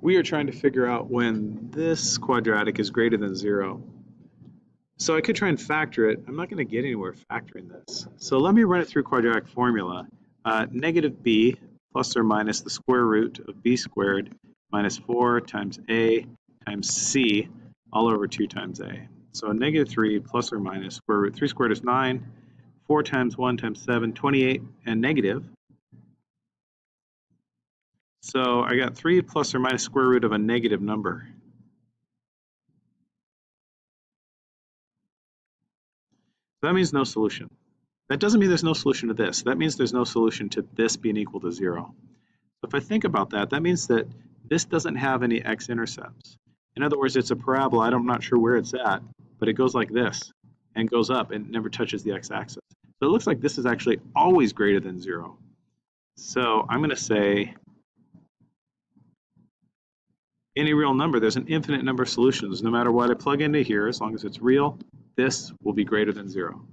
we are trying to figure out when this quadratic is greater than zero. So I could try and factor it. I'm not going to get anywhere factoring this. So let me run it through quadratic formula. Uh, negative b plus or minus the square root of b squared minus 4 times a times c all over 2 times a. So negative 3 plus or minus square root 3 squared is 9, 4 times 1 times 7, 28, and negative so I got 3 plus or minus square root of a negative number. That means no solution. That doesn't mean there's no solution to this. That means there's no solution to this being equal to 0. So if I think about that, that means that this doesn't have any x-intercepts. In other words, it's a parabola. I'm not sure where it's at, but it goes like this and goes up and never touches the x-axis. So it looks like this is actually always greater than 0. So I'm going to say any real number, there's an infinite number of solutions. No matter what I plug into here, as long as it's real, this will be greater than zero.